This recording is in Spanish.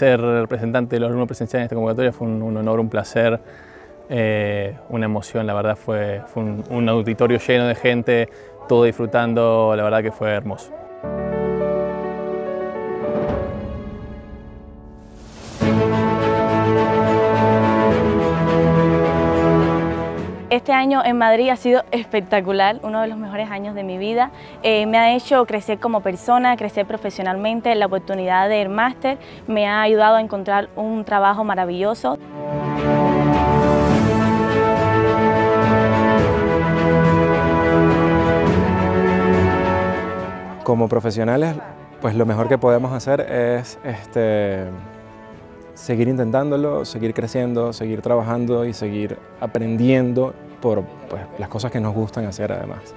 ser representante de los alumnos presenciales en esta convocatoria fue un, honor, un placer, eh, una emoción, la verdad fue, fue un auditorio lleno de gente, todo disfrutando, la verdad que fue hermoso. Este año en Madrid ha sido espectacular, uno de los mejores años de mi vida. Eh, me ha hecho crecer como persona, crecer profesionalmente, la oportunidad del máster me ha ayudado a encontrar un trabajo maravilloso. Como profesionales, pues lo mejor que podemos hacer es este, seguir intentándolo, seguir creciendo, seguir trabajando y seguir aprendiendo por pues, las cosas que nos gustan hacer además.